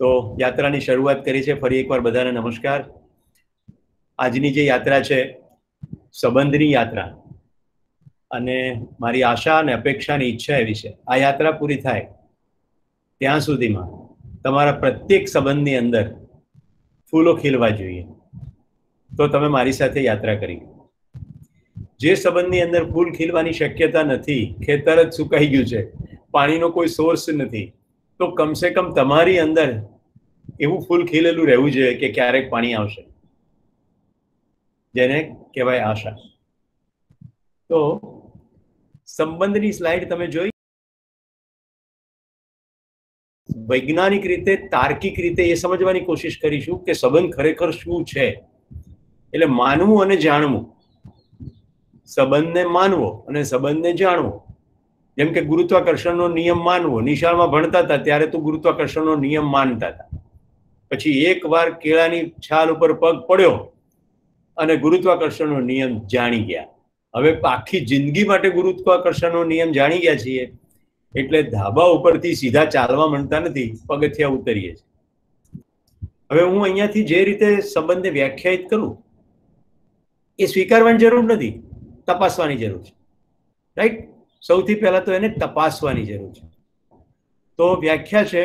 તો યાત્રાની શરૂઆત કરી છે. ફરી એકવાર બધાને નમસ્કાર. આજની જે યાત્રા છે, સંબંધની યાત્રા. અને મારી આશા અને અપેક્ષાની ઈચ્છા એવી છે. આ યાત્રા પૂરી થાય ત્યાં સુધીમાં તમારા પ્રત્યેક સંબંધની અંદર ફૂલો ખીલવા જોઈએ. તો તમે મારી સાથે યાત્રા કરી. જે સંબંધની અંદર ફૂલ ખીલવાની શક્યતા નથી, ખેતર જ સુકાઈ ગયું છે, પાણીનો કોઈ સોર્સ નથી, તો કમસે કમ તમારી અંદર એવું ફૂલ ખીલેલું રહેવું જોઈએ કે ક્યારેક પાણી આવશે. જેને કહેવાય આશા. તો સંબંધની સ્લાઇડ તમે જોઈ. વૈજ્ઞાનિક રીતે, તાર્કિક રીતે એ સમજવાની કોશિશ કરીશું કે સંબંધ ખરેખર શું છે. એટલે માનવું અને જાણવું. સંબંધને માનવો અને સંબંધને જાણવો. જેમ કે ગુરુત્વાકર્ષણનો નિયમ માનવો. નિશાળમાં ભણતા હતા ત્યારે તો ગુરુત્વાકર્ષણનો નિયમ માનતા હતા. પછી એક વાર કેળાની છાલ ઉપર પગ પડ્યો અને ગુરુત્વાકર્ષણનો નિયમ જાણી ગયા. હવે આખી જિંદગી માટે ગુરુત્વાકર્ષણનો નિયમ જાણી ગયા છીએ. એટલે ધાબા ઉપરથી સીધા ચાલવા માંડતા નથી, પગથિયા ઉતરીએ છીએ. હવે હું અહીંયાથી જે રીતે સંબંધને વ્યાખ્યાયિત કરું, એ સ્વીકારવાની જરૂર નથી, તપાસવાની જરૂર છે. રાઈટ સૌથી પહેલા તો એને તપાસવાની જરૂર છે. તો વ્યાખ્યા છે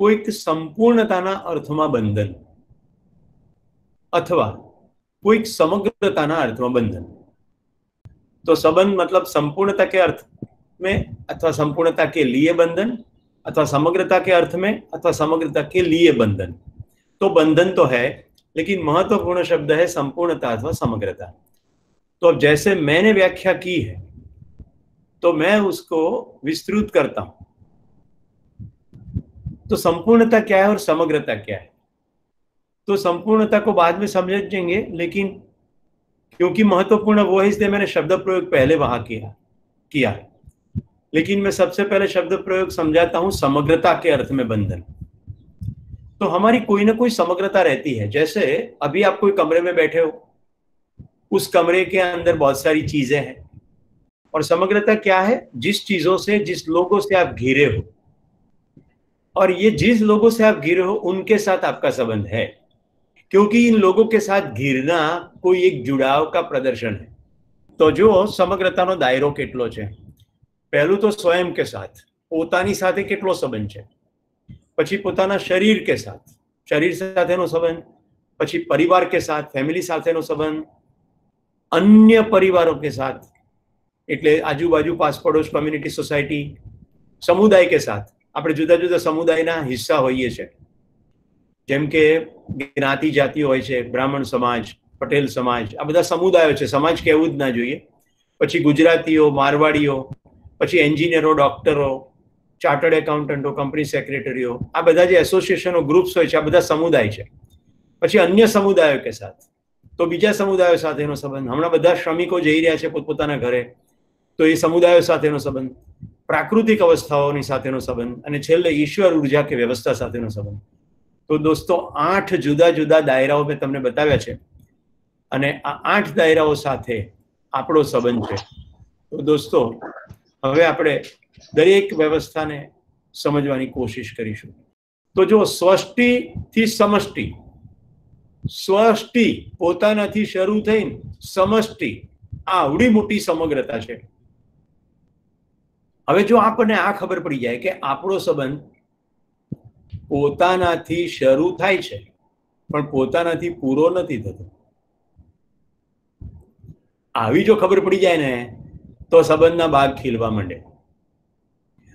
કોઈક સંપૂર્ણતાના અર્થમાં બંધન અથવા કોઈક સમગ્રતાના અર્થમાં બંધન તો સંબંધ मतलब संपूर्णता के अर्थ में अथवा संपूर्णता के लिए बंधन अथवा समग्रता के अर्थ में अथवा समग्रता के लिए बंधन तो बंधन तो है लेकिन महत्वपूर्ण शब्द है संपूर्णता अथवा समग्रता तो अब जैसे मैंने व्याख्या की है तो मैं उसको विस्तृत करता हूं तो संपूर्णता क्या है और समग्रता क्या है? तो संपूर्णता को बाद में समझेंगे, लेकिन क्योंकि महत्वपूर्ण वो है, इसलिए मैंने शब्द प्रयोग पहले वहाँ किया किया। लेकिन मैं सबसे पहले शब्द प्रयोग समझाता हूँ समग्रता के अर्थ में बंधन। तो हमारी कोई ना कोई समग्रता रहती है। जैसे अभी आप कोई कमरे में बैठे हो, उस कमरे के अंदर बहुत सारी चीज़ें हैं। और समग्रता क्या है? जिस चीज़ों से, जिस लोगों से आप घिरे हो। और ये जिस लोगों से आप घिरे हो उनके साथ आपका संबंध है क्योंकि इन लोगों के साथ घिरना कोई एक जुड़ाव का प्रदर्शन है તો જો સમગ્રતાનો દાયરો કેટલો છે પહેલું તો સ્વયં કે સાથ પોતાની સાથે કેટલો સંબંધ છે પછી પોતાના શરીર કે સાથ શરીર સાથેનો સંબંધ પછી પરિવાર કે સાથ ફેમિલી સાથેનો સંબંધ અન્ય પરિવારો કે સાથ એટલે આજુબાજુ પાસ પડોશ કોમ્યુનિટી સોસાયટી સમુદાય કે સાથ આપણે જુદા જુદા સમુદાયના હિસ્સા હોઈએ છીએ જેમ કે જ્ઞાતિ જાતિ હોય છે, બ્રાહ્મણ સમાજ, પટેલ સમાજ, આ બધા સમુદાયો છે. સમાજ કહેવું જ ના જોઈએ. પછી ગુજરાતીઓ, મારવાડીઓ, પછી એન્જિનિયરો, ડોક્ટરો, ચાર્ટર્ડ એકાઉન્ટન્ટો, કંપની સેક્રેટરીઓ, આ બધા જે એસોસિએશનો ગ્રુપ્સ હોય છે, આ બધા સમુદાય છે. પછી અન્ય સમુદાયો કે સાથ. તો બીજા સમુદાયો સાથેનો સંબંધ. હમણાં બધા શ્રમિકો જઈ રહ્યા છે પોતપોતાના ઘરે. તો એ સમુદાયો સાથેનો સંબંધ. પ્રાકૃતિક અવસ્થાઓની સાથેનો સંબંધ અને છેલ્લે ઈશ્વર ઊર્જા કે વ્યવસ્થા સાથેનો સંબંધ. તો દોસ્તો, આઠ જુદા જુદા દાયરાઓ મેં તમને બતાવ્યા છે અને આ આઠ દાયરાઓ સાથે આપણો સંબંધ છે. તો દોસ્તો, હવે આપણે દરેક વ્યવસ્થાને સમજવાની કોશિશ કરીશું. તો જો સ્વષ્ટિથી સમષ્ટિ, સ્વષ્ટિ પોતાનાથી શરૂ થઈને સમષ્ટિ, આ આવડી મોટી સમગ્રતા છે. હવે જો આપણને આ ખબર પડી જાય કે આપણો સંબંધ પોતાનાથી શરૂ થાય છે, પણ પોતાનાથી પૂરો નથી થતો. આવી જો ખબર પડી જાય ને, તો સંબંધના બાગ ખીલવા માંડે.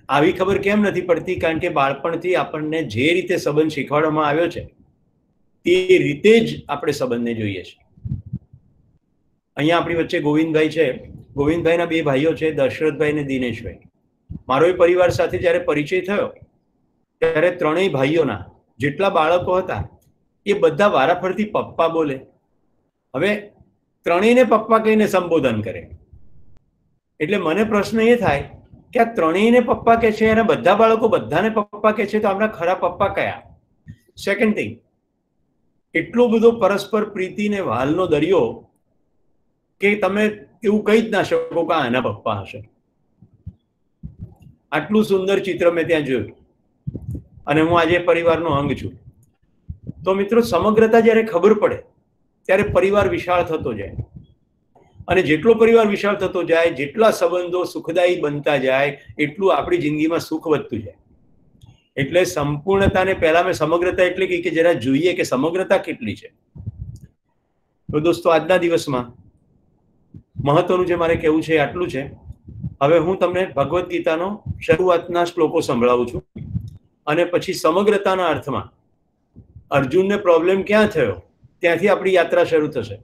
આવી ખબર કેમ નથી પડતી? કારણ કે બાળપણથી આપણને જે રીતે સંબંધ શીખવાડવામાં આવ્યો છે, તે રીતે જ આપણે સંબંધને જોઈએ છે. અહીંયા આપણી વચ્ચે ગોવિંદભાઈ છે. ગોવિંદભાઈના બે ભાઈઓ છે, દશરથભાઈ અને દિનેશભાઈ. મારો એ પરિવાર સાથે જ્યારે પરિચય થયો, ત્યારે ત્રણેય ભાઈઓના જેટલા બાળકો હતા, એ બધા વારાફરતી પપ્પા બોલે. હવે ત્રણેયને પપ્પા કહીને સંબોધન કરે. એટલે મને પ્રશ્ન એ થાય કે આ ત્રણેયને પપ્પા કે છે, અને બધા બાળકો બધાને પપ્પા કે છે, તો આપણા ખરા પપ્પા કયા? સેકન્ડ થિંગ એટલો બધો પરસ્પર પ્રીતિને વાલનો દરિયો કે તમે એવું કહી જ ના શકો કે આના પપ્પા હશે. આટલું સુંદર ચિત્ર મેં ત્યાં જોયું. અને હું આજે પરિવારનો અંગ છું. તો મિત્રો, સમગ્રતા જ્યારે ખબર પડે, ત્યારે પરિવાર વિશાળ થતો જાય. અને જેટલો પરિવાર વિશાળ થતો જાય, જેટલા સંબંધો સુખદાયી બનતા જાય, એટલું આપણી જિંદગીમાં સુખ વધતું જાય. એટલે સંપૂર્ણતાને પહેલા મેં સમગ્રતા એટલે કે જરા જોઈએ કે સમગ્રતા કેટલી છે. તો દોસ્તો, આજના દિવસમાં મહત્વનું જે મારે કહેવું છે આટલું છે. હવે હું તમને ભગવદ્ ગીતાનો શરૂઆતના શ્લોકો સંભળાવું છું અને પછી સમગ્રતાના અર્થમાં અર્જુનને પ્રોબ્લેમ ક્યાં થયો? ત્યાંથી આપણી યાત્રા શરૂ થશે.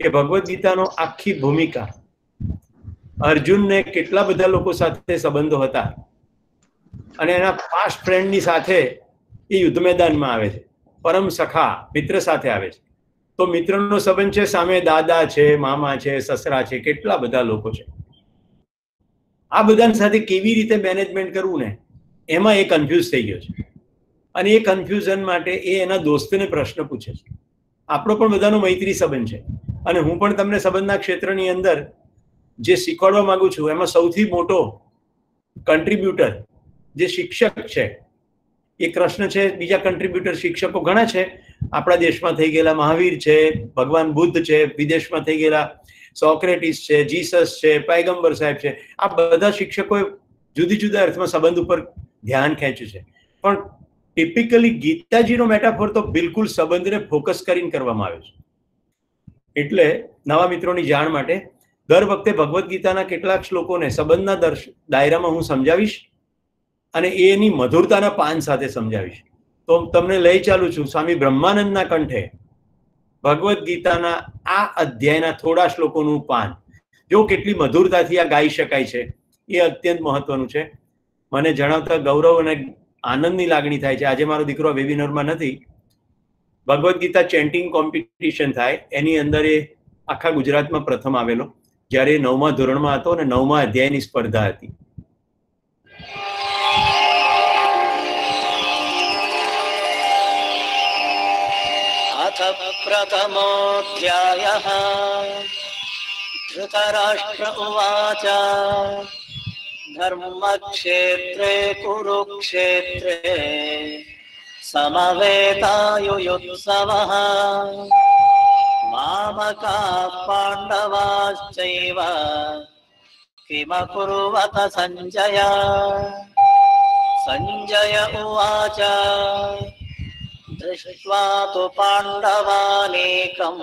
કે ભગવદ્ ગીતાનો આખી ભૂમિકા અર્જુનને કેટલા બધા લોકો સાથે સંબંધો હતા અને એના ફાસ્ટ ફ્રેન્ડની સાથે એ યુદ્ધ મેદાનમાં આવે છે. પરમ સખા મિત્ર સાથે આવે છે. તો મિત્રનો સંબંધ છે સામે દાદા છે, મામા છે, સસરા છે, કેટલા બધા લોકો છે. આ બધાની સાથે કેવી રીતે મેનેજમેન્ટ કરવું ને, એમાં એ કન્ફ્યુઝ થઈ ગયો છે. અને એ કન્ફ્યુઝન માટે એ એના દોસ્તને પ્રશ્ન પૂછે છે. આપણો પણ બધાનો મૈત્રી સંબંધ છે. અને હું પણ તમને સંબંધના ક્ષેત્રની અંદર જે શીખવાડવા માંગુ છું, એમાં સૌથી મોટો કન્ટ્રીબ્યુટર જે શિક્ષક છે, એ કૃષ્ણ છે, બીજા કન્ટ્રીબ્યુટર શિક્ષકો ઘણા છે. આપણા દેશમાં થઈ ગયેલા મહાવીર છે, ભગવાન બુદ્ધ છે, વિદેશમાં થઈ ગયેલા સોક્રેટિસ છે, જીસસ છે, પૈગંબર સાહેબ છે, આ બધા શિક્ષકોએ જુદી જુદા અર્થમાં સંબંધ ઉપર ધ્યાન ખેંચ્યું છે. પણ ટિપિકલી ગીતાજીનો મેટાફોર તો બિલકુલ સંબંધને ફોકસ કરીને કરવામાં આવ્યો છે. એટલે નવા મિત્રોની જાણ માટે દર વખતે ભગવદ્ ગીતાના કેટલાક શ્લોકોને સંબંધના દર્શ દાયરામાં હું સમજાવીશ અને એની મધુરતાના પાન સાથે સમજાવીશ. તો તમને લઈ ચાલુ છું, સ્વામી બ્રહ્માનંદના કંઠે ભગવદ્ ગીતાના આ અધ્યાયના થોડા શ્લોકોનું પાન. જો કેટલી મધુરતાથી આ ગાઈ શકાય છે, એ અત્યંત મહત્વનું છે. મને જણાવતા ગૌરવ અને આનંદની લાગણી થાય છે. આજે મારો દીકરો વેબિનારમાં નથી. ભગવદ્ ગીતા ચેન્ટિંગ કોમ્પિટિશન થાય. એની અંદર એ આખા ગુજરાતમાં પ્રથમ આવેલો, જ્યારે નવમા ધોરણમાં હતો અને નવમા અધ્યાયની સ્પર્ધા હતી. प्रथमोऽध्यायः धृतराष्ट्र उवाच धर्मक्षेत्रे कुरुक्षेत्रे समवेतायुयुत्सवः मामकाः पाण्डवाश्चैव किमकुर्वत सञ्जय सञ्जय उवाच दृष्ट्वा तु पाण्डवानेकम्।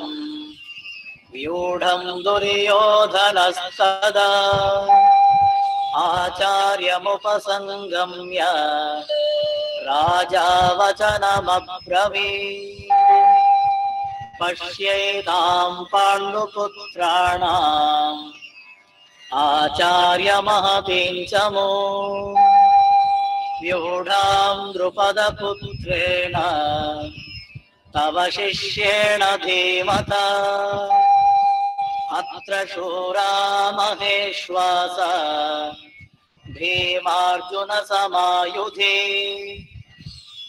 व्यूढम् दुर्योधनस्तदा। आचार्यमुपसङ्गम्य राजा वचनमब्रवीत् पश्येताम् पाण्डुपुत्राणाम्। आचार्यमहतीम् च मो व्यूढाम् द्रुपदपुत्रेण तव शिष्येण धीमता। अत्र शूरा महेश्वास भीमार्जुनसमायुधे।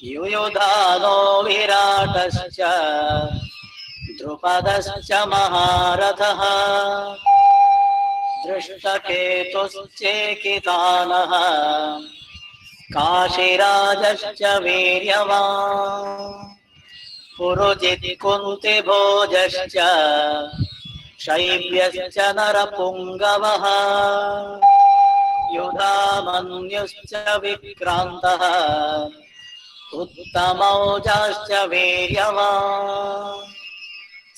युयुधानो विराटश्च द्रुपदश्च महारथः। दृष्टकेतुश्चेकितानः काशीराजश्च वीर्यवान् पुरुजित्कुन्तिभोजश्च शैव्यश्च नरपुङ्गवः युधामन्युश्च विक्रान्तः उत्तमौजाश्च वीर्यवान्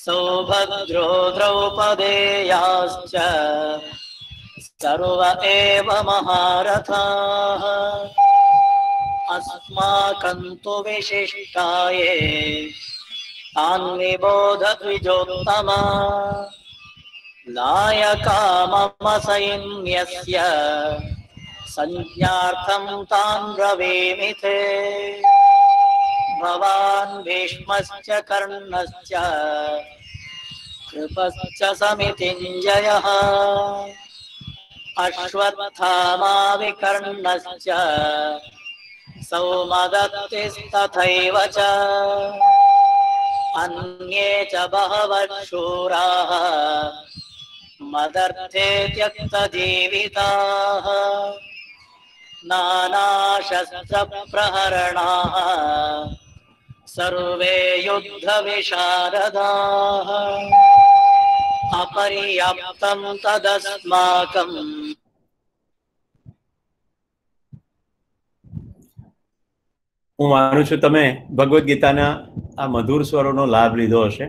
सौभद्रो द्रौपदेयाश्च सर्व एव महारथाः अस्माकं तु विशिष्टाये तान् निबोध द्विजोत्तमा नायका मम सैन्यस्य संज्ञार्थं तान् ब्रवीमि ते भवान् भीष्मश्च कर्णश्च कृपश्च समितिञ्जयः अश्वत्थामा विकर्णश्च सौमदत्तिस्तथैव च। अन्ये च बहवः शूराः मदर्थे त्यक्तजीविताः नानाशस्त्रप्रहरणाः। सर्वे युद्धविशारदाः। अपर्याप्तं तदस्माकम् હું માનું છું તમે ભગવદ્ ગીતાના આ મધુર સ્વરોનો લાભ લીધો હશે.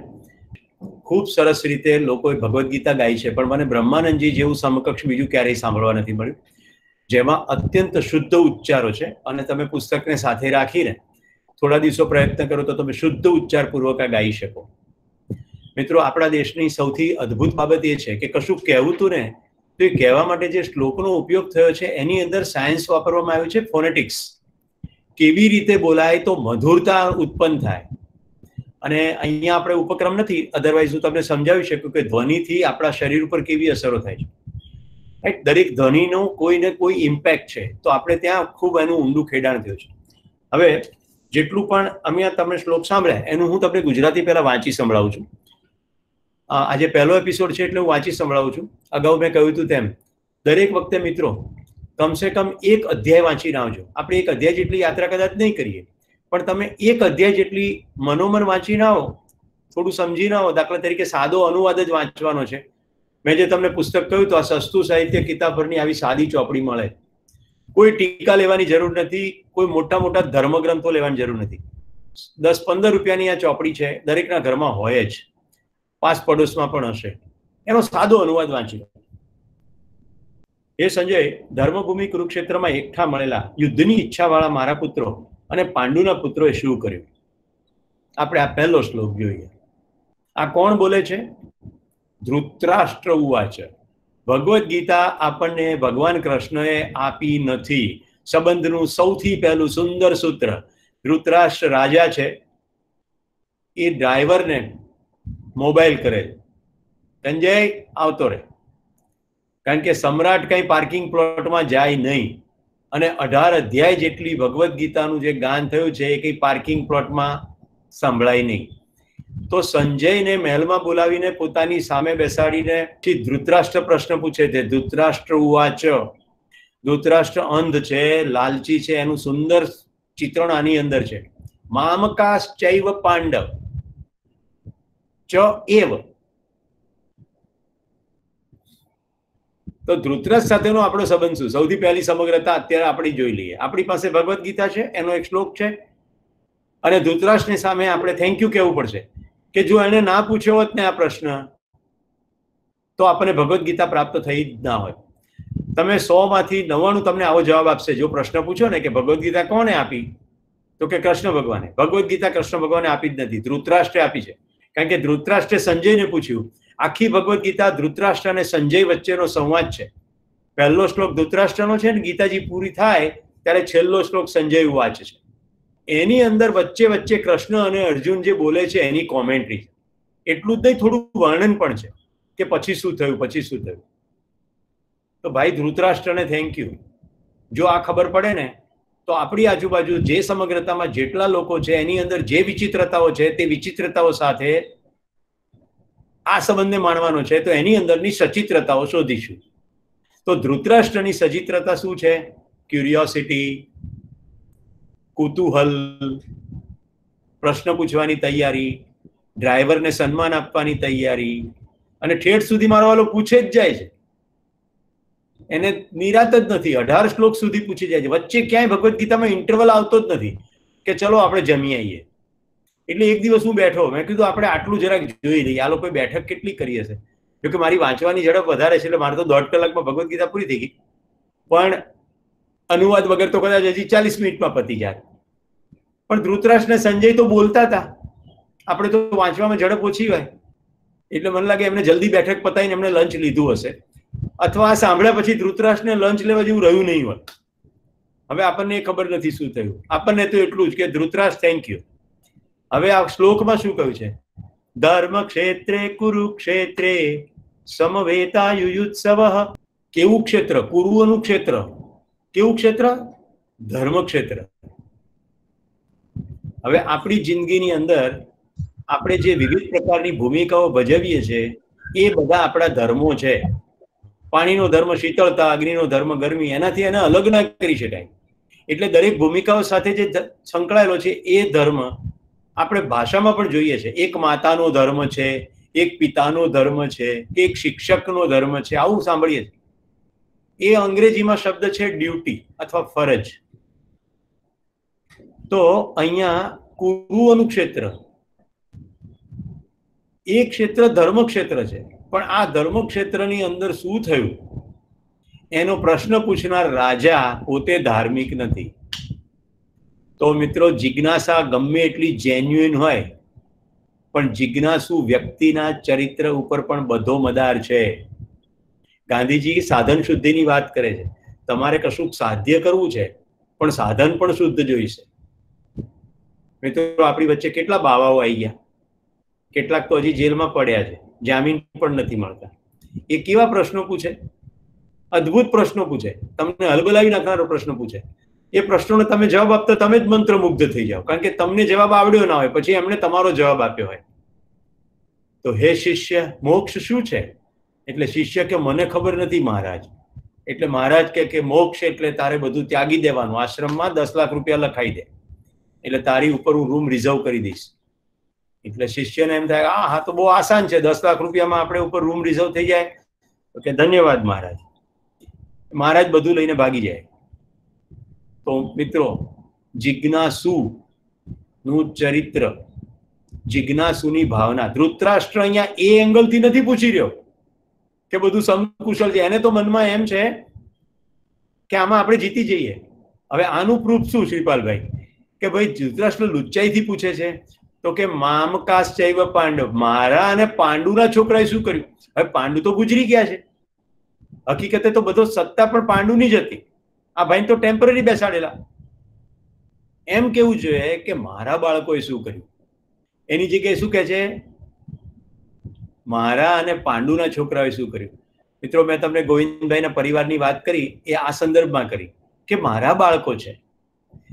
ખૂબ સરસ રીતે લોકોએ ભગવદ્ ગીતા ગાઈ છે, પણ મને બ્રહ્માનંદજી જેવું સમકક્ષ બીજું ક્યારેય સાંભળવા નથી મળ્યું. જેમાં અત્યંત શુદ્ધ ઉચ્ચારો છે અને તમે પુસ્તકને સાથે રાખીને થોડા દિવસો પ્રયત્ન કરો તો તમે શુદ્ધ ઉચ્ચાર પૂર્વક આ ગાઈ શકો. મિત્રો, આપણા દેશની સૌથી અદ્ભુત બાબત એ છે કે કશું કહેવું તું ને, તો એ કહેવા માટે જે શ્લોકનો ઉપયોગ થયો છે, એની અંદર સાયન્સ વાપરવામાં આવ્યું છે, ફોનેટિક્સ. કેવી રીતે બોલાય તો મધુરતા ઉત્પન્ન થાય. અને અહીંયા આપણે ઉપક્રમ નથી અધરવાઇઝ હું તમને સમજાવી શકું કે ધ્વનિથી આપણા શરીર ઉપર કેવી અસરો થાય છે. રાઈટ દરેક ધ્વનિનો કોઈ ને કોઈ ઇમ્પેક્ટ છે. તો આપણે ત્યાં ખૂબ એનું ઊંડું ખેડાણ થયું છે. હવે, જેટલું પણ અમે તમે શ્લોક સાંભળ્યા, એનું હું તમને ગુજરાતી પહેલા વાંચી સંભળાવું છું. આજે પહેલો એપિસોડ છે એટલે હું વાંચી સંભળાવું છું. અગાઉ મેં કહ્યું હતું તેમ, દરેક વખતે મિત્રો કમસે કમ એક અધ્યાય વાંચીને આવજો આપણે એક અધ્યાય જેટલી યાત્રા કદાચ નહીં કરીએ, પણ તમે એક અધ્યાય જેટલી મનોમન વાંચીને આવો, થોડું સમજીને આવો, દાખલા તરીકે સાદો અનુવાદ જ વાંચવાનો છે. મેં જે તમને પુસ્તક કહ્યું તો આ સસ્તું સાહિત્ય કિતાબ પરની આવી સાદી ચોપડી મળે. કોઈ ટીકા લેવાની જરૂર નથી, કોઈ મોટા મોટા ધર્મગ્રંથો લેવાની જરૂર નથી. દસ પંદર રૂપિયાની આ ચોપડી છે, દરેકના ઘરમાં હોય જ. પાસ પડોશમાં પણ હશે. એનો સાદો અનુવાદ વાંચી લો. એ સંજય ધર્મભૂમિ કુરુક્ષેત્રમાં એકઠા મળેલા યુદ્ધની ઈચ્છાવાળા મારા પુત્રો અને પાંડુના પુત્રોએ શું કર્યું? આપણે આ પહેલો શ્લોક જોઈએ. આ કોણ બોલે છે? ધૃતરાષ્ટ્ર ઉવાચ. ભગવદ્ ગીતા આપણને ભગવાન કૃષ્ણએ આપી નથી. સંબંધનું સૌથી પહેલું સુંદર સૂત્ર ધૃતરાષ્ટ્ર રાજા છે. એ ડ્રાઈવરને મોબાઈલ કરે સંજય, આવતો રહે. કારણ કે સમ્રાટ કઈ પાર્કિંગ પ્લોટમાં જાય નહીં. અને અઢાર અધ્યાય જેટલી ભગવદ્ ગીતાનું જે ગાન થયું છે, એ કઈ પાર્કિંગ પ્લોટમાં સંભળાય નહીં. તો સંજયને મહેલમાં બોલાવીને પોતાની સામે બેસાડીને ધૃતરાષ્ટ્ર પ્રશ્ન પૂછે છે, ધૃતરાષ્ટ્ર ઉવાચ. ધૃતરાષ્ટ્ર અંધ છે, લાલચી છે, એનું સુંદર ચિત્રણ આની અંદર છે. મામકાશ ચૈવ પાંડવ. ચ એવ. તો ધૃતરાજ સાથેનો આપણો સંબંધ શું? સૌથી પહેલી સમગ્રતા અત્યારે આપણી જોઈ લઈએ. આપણી પાસે ભગવદ્ ગીતા છે, એનો એક શ્લોક છે. અને ધૃતરાષ્ટ્રની સામે આપણે થેન્ક યુ કહેવું પડશે. કે જો એને ના પૂછ્યો હોત ને આ પ્રશ્ન, તો આપણને ભગવદ્ ગીતા પ્રાપ્ત થઈ જ ના હોય. તમે સો માંથી નવ્વાણું તમને આવો જવાબ આપશે. જો પ્રશ્ન પૂછો ને કે ભગવદ્ ગીતા કોને આપી? તો કે કૃષ્ણ ભગવાને. ભગવદ્ ગીતા કૃષ્ણ ભગવાને આપી જ નથી. ધૃતરાષ્ટ્રે આપી છે. કારણ કે ધૃતરાષ્ટ્રે સંજયને પૂછ્યું. આખી ભગવદ્ ગીતા ધૃતરાષ્ટ્ર અને સંજય વચ્ચેનો સંવાદ છે. પહેલો શ્લોક ધૃતરાષ્ટ્રનો છે ને, ગીતાજી પૂરી થાય ત્યારે છેલ્લો શ્લોક સંજય ઉવાચ છે. એની અંદર વચ્ચે વચ્ચે કૃષ્ણ અને અર્જુન જે બોલે છે એની કોમેન્ટ્રી છે. એટલું જ નહીં, થોડું વર્ણન પણ છે કે પછી શું થયું, પછી શું થયું. તો ભાઈ ધૃતરાષ્ટ્રને થેન્ક યુ જો આ ખબર પડે ને, તો આપણી આજુબાજુ જે સમગ્રતામાં જેટલા લોકો છે, એની અંદર જે વિચિત્રતાઓ છે તે વિચિત્રતાઓ સાથે આ સંબંધને માણવાનો છે, તો એની અંદરની સચિત્રતાઓ શોધીશું. તો ધૃતરાષ્ટ્રની સચિત્રતા શું છે? ક્યુરિયોસિટી કુતૂહલ, પ્રશ્ન પૂછવાની તૈયારી, ડ્રાઈવરને સન્માન આપવાની તૈયારી, અને ઠેઠ સુધી મારો વાલો પૂછે જ જાય છે. એને નિરાત જ નથી, અઢાર શ્લોક સુધી પૂછી જાય છે. વચ્ચે ક્યાંય ભગવદ્ ગીતામાં ઇન્ટરવલ આવતો જ નથી, કે ચલો આપણે જમી આવીએ એટલે એક દિવસ હું બેઠો, મેં કીધું આપણે આટલું જરાક જોઈ લઈએ. આ લોકોએ બેઠક કેટલી કરી હશે? જોકે મારી વાંચવાની ઝડપ વધારે છે એટલે મારે તો દોઢ કલાકમાં ભગવદ્ ગીતા પૂરી થઈ ગઈ. પણ અનુવાદ વગર તો કદાચ હજી ચાલીસ મિનિટમાં પતી જાય. પણ ધૃતરાષ્ટ્રને સંજય તો બોલતા હતા. આપણે તો વાંચવામાં ઝડપ ઓછી હોય. એટલે મને લાગે એમને જલ્દી બેઠક પતાવીને એમને લંચ લીધું હશે. અથવા આ સાંભળ્યા પછી ધૃતરાષ્ટ્રને લંચ લેવા જેવું રહ્યું નહીં હોય. હવે આપણને એ ખબર નથી શું થયું. આપણને તો એટલું જ કે ધૃતરાજ થેન્ક યુ હવે આ શ્લોકમાં શું કહ્યું છે? ધર્મ ક્ષેત્રે, કુરુક્ષેત્રે સમવેતા યુયુત્સવ. કેવું ક્ષેત્ર? કુરુઓનું ક્ષેત્ર. કેવું ક્ષેત્ર? ધર્મ ક્ષેત્ર હવે આપણી જિંદગીની અંદર આપણે જે વિવિધ પ્રકારની ભૂમિકાઓ ભજવીએ છીએ એ બધા આપણા ધર્મો છે. પાણીનો ધર્મ, શીતળતા, અગ્નિનો ધર્મ, ગરમી, એનાથી એને અલગ ના કરી શકાય. એટલે દરેક ભૂમિકાઓ સાથે જે સંકળાયેલો છે, એ ધર્મ આપણે ભાષામાં પણ જોઈએ છે, એક માતાનો ધર્મ છે, એક પિતાનો ધર્મ છે, એક શિક્ષકનો ધર્મ છે, આવું સાંભળીએ છીએ. એ અંગ્રેજીમાં શબ્દ છે ડ્યુટી અથવા ફરજ. તો અહીંયા કુરુઓનું ક્ષેત્ર એ ક્ષેત્ર ધર્મ ક્ષેત્ર છે. પણ આ ધર્મ ક્ષેત્રની અંદર શું થયું? એનો પ્રશ્ન પૂછનાર રાજા પોતે ધાર્મિક નથી. તો મિત્રો જિજ્ઞાસા ગમે એટલી જેન્યુઇન હોય, પણ જિજ્ઞાસુ વ્યક્તિના ચરિત્ર ઉપર પણ બધો મદાર છે. ગાંધીજી સાધન શુદ્ધિની વાત કરે છે. તમારે કશું સાધ્ય કરવું છે, પણ સાધન પણ શુદ્ધ જોઈશે. મિત્રો આપણી વચ્ચે કેટલા બાવાઓ આવી ગયા. કેટલાક તો હજી જેલમાં પડ્યા છે, જામીન પણ નથી મળતા. એ કેવા પ્રશ્નો પૂછે? અદ્ભુત પ્રશ્નો પૂછે. તમને હલબલાવી નાખનારો પ્રશ્ન પૂછે. એ પ્રશ્નોનો તમે જવાબ આપતા તમે જ મંત્રમુગ્ધ થઈ જાઓ. કારણ કે તમને જવાબ આવડ્યો ના હોય, પછી એમણે તમારો જવાબ આપ્યો હોય. તો હે શિષ્ય, મોક્ષ શું છે? એટલે શિષ્ય કે મને ખબર નથી મહારાજ. એટલે મહારાજ કે કે મોક્ષ એટલે તારે બધું ત્યાગી દેવાનું. આશ્રમમાં દસ લાખ રૂપિયા લખાઈ દે. એટલે તારી ઉપર હું રૂમ રિઝર્વ કરી દઈશ. એટલે શિષ્યને એમ થાય આ હા તો બહુ આસાન છે. દસ લાખ રૂપિયામાં આપણે ઉપર રૂમ રિઝર્વ થઈ જાય. તો કે, ધન્યવાદ મહારાજ. મહારાજ બધું લઈને ભાગી જાય. તો મિત્રો, જિજ્ઞાસુ નું ચરિત્ર. જિજ્ઞાસુની ભાવના. ધૃતરાષ્ટ્ર અહીંયા એ એંગલથી નથી પૂછી રહ્યો કે બધું સમકુશળ છે. એને તો મનમાં એમ છે કે આમાં આપણે જીતી જઈએ. હવે આનું પ્રૂફ શું, શ્રીપાલભાઈ? કે ભાઈ, ધૃતરાષ્ટ્ર લુચ્ચાઈથી પૂછે છે તો કે મામકાસ ચૈવ પાંડવ. મારા અને પાંડુના છોકરાએ શું કર્યું? હવે પાંડુ તો ગુજરી ગયા છે. હકીકતે તો બધો સત્તા પણ પાંડુની જ હતી. આ ભાઈ તો ટેમ્પરરી બેસાડેલા. એમ કેવું જોઈએ કે મારા બાળકોએ શું કર્યું? એની જગ્યાએ શું કહે છે? મારા અને પાંડુના છોકરાઓએ શું કર્યું? મિત્રો, મેં તમને ગોવિંદભાઈના પરિવારની વાત કરી, એ આ સંદર્ભમાં કરી કે મારા બાળકો છે.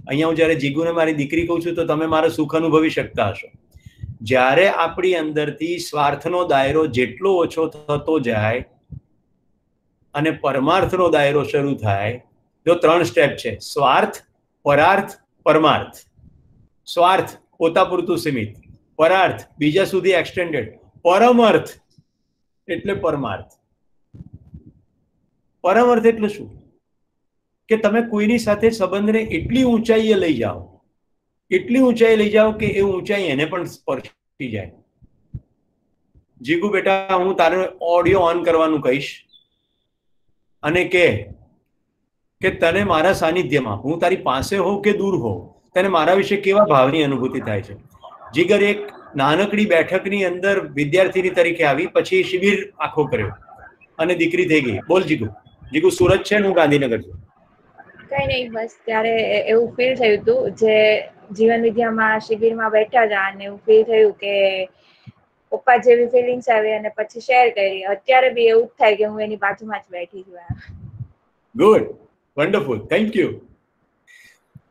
અહીંયા હું જ્યારે જીગુને મારી દીકરી કહું છું તો તમે મારો સુખ અનુભવી શકતા હશો. જ્યારે આપણી અંદરથી સ્વાર્થનો દાયરો જેટલો ઓછો થતો જાય અને પરમાર્થનો દાયરો શરૂ થાય જો ત્રણ સ્ટેપ છે. સ્વાર્થ, પરાર્થ, પરમાર્થ. સ્વાર્થ, પોતા પૂરતું સીમિત. પરાર્થ, બીજા સુધી એક્સટેન્ડેડ પરમર્થ, એટલે પરમાર્થ. પરમર્થ એટલે શું? કે તમે કોઈની સાથે સંબંધને એટલી ઊંચાઈએ લઈ જાઓ, એટલી ઊંચાઈ લઈ જાઓ કે એ ઊંચાઈ એને પણ સ્પર્શી જાય. જીગુ બેટા, હું તારે ઓડિયો ઓન કરવાનું કહીશ. અને કે કે તને મારા સાનિધ્યમાં હું તારી પાસે હોઉં કે દૂર હોઉં તને મારા વિશે કેવા ભાવની અનુભૂતિ થાય છે? જીગર એક નાનકડી બેઠકની અંદર વિદ્યાર્થીની તરીકે આવી પછી શિબિર આખો કર્યો અને દીકરી થઈ ગઈ. બોલ જીગુ. જીગુ સુરત છે હું ગાંધીનગર છું? કઈ નહીં બસ ત્યારે એવું ફીલ થયું હતું જે જીવન વિદ્યામાં શિબિરમાં બેઠા હતા અને એવું ફીલ થયું કે પપ્પા જેવી ફિલિંગ્સ આવી અને પછી શેર કરી. અત્યારે બી એવું જ થાય કે હું એની બાજુમાં જ બેઠી છું ગુડ વન્ડરફુલ થેન્ક યુ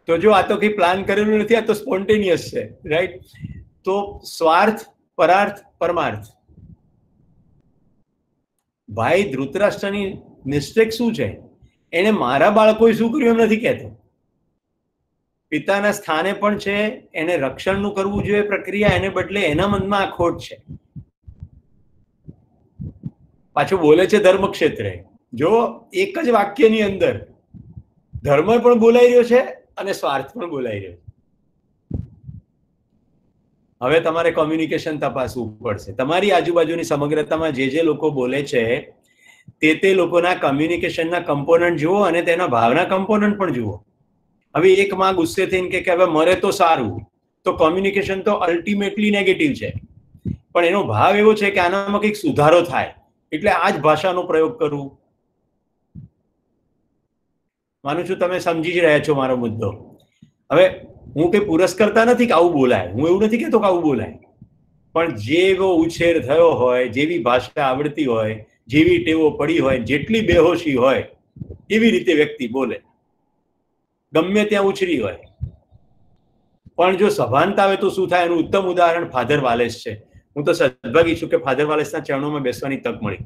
તો જો આ તો કઈ પ્લાન કરેલું નથી, આ તો સ્પોન્ટેનિયસ છે રાઈટ તો સ્વાર્થ, પરાર્થ, પરમાર્થ. ભાઈ, ધૃતરાષ્ટ્રની મિસ્ટેક શું છે? એને મારા બાળકોએ શું કર્યું એમ નથી કહેતો. પિતાના સ્થાને પણ છે, એને રક્ષણનું કરવું જોઈએ પ્રક્રિયા, એને બદલે એના મનમાં આ ખોટ છે. પાછું બોલે છે ધર્મ ક્ષેત્રે જો એક જ વાક્યની અંદર ધર્મ પણ બોલાઈ રહ્યો છે અને સ્વાર્થ પણ બોલાઈ રહ્યો છે. હવે તમારે કોમ્યુનિકેશન તપાસવું પડશે. તમારી આજુબાજુની સમગ્રતામાં જે જે લોકો બોલે છે, તે તે લોકોના કમ્યુનિકેશનના કમ્પોનન્ટ જુઓ અને તેના ભાવના કમ્પોનન્ટ પણ જુઓ. હવે એક માં ગુસ્સે થઈને કે હવે મરે તો સારું. તો કોમ્યુનિકેશન તો અલ્ટિમેટલી નેગેટિવ છે. પણ એનો ભાવ એવો છે કે આનામાં કંઈક સુધારો થાય. એટલે આ જ ભાષાનો પ્રયોગ કરવું. માનું છું તમે સમજી જ રહ્યા છો મારો મુદ્દો. હવે હું કંઈ પુરસ્કર્તા નથી કે આવું બોલાય. હું એવું નથી કહેતો કે આવું બોલાય. પણ જેવો ઉછેર થયો હોય, જેવી ભાષા આવડતી હોય, જેવી ટેવો પડી હોય, જેટલી બેહોશી હોય, એવી રીતે વ્યક્તિ બોલે. ગમે ત્યાં ઉછરી હોય. પણ જો સભાનતા આવે તો શું થાય? એનું ઉત્તમ ઉદાહરણ ફાધર વાલેસ છે. હું તો સદભાગી છું કે ફાધર વાલેસના ચરણોમાં બેસવાની તક મળી.